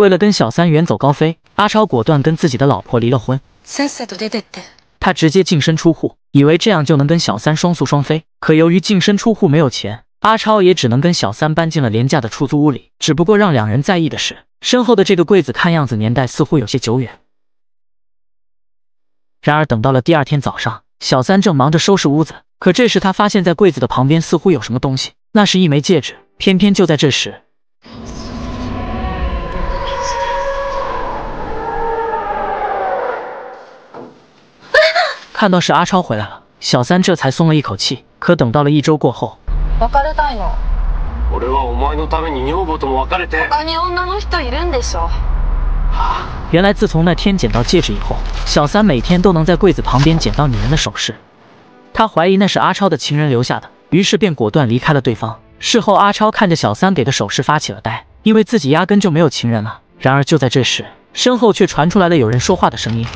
为了跟小三远走高飞，阿超果断跟自己的老婆离了婚。さっさと出てって。他直接净身出户，以为这样就能跟小三双宿双飞。可由于净身出户没有钱，阿超也只能跟小三搬进了廉价的出租屋里。只不过让两人在意的是，身后的这个柜子看样子年代似乎有些久远。然而等到了第二天早上，小三正忙着收拾屋子，可这时他发现，在柜子的旁边似乎有什么东西，那是一枚戒指。偏偏就在这时， 看到是阿超回来了，小三这才松了一口气。可等到了一周过后，別れたいの。俺はお前のために女房とも別れて他に女の人いるんでしょ。原来自从那天捡到戒指以后，小三每天都能在柜子旁边捡到女人的首饰。他怀疑那是阿超的情人留下的，于是便果断离开了对方。事后，阿超看着小三给的首饰发起了呆，因为自己压根就没有情人了。然而就在这时，身后却传出来了有人说话的声音。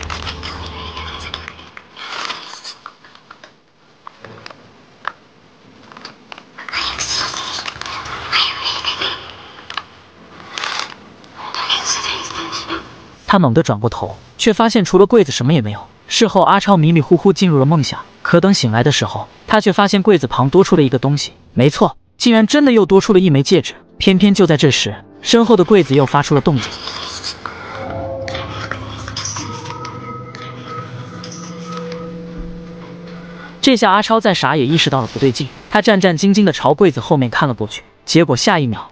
他猛地转过头，却发现除了柜子什么也没有。事后，阿超迷迷糊糊进入了梦想，可等醒来的时候，他却发现柜子旁多出了一个东西。没错，竟然真的又多出了一枚戒指。偏偏就在这时，身后的柜子又发出了动静。这下阿超再傻也意识到了不对劲，他战战兢兢地朝柜子后面看了过去，结果下一秒，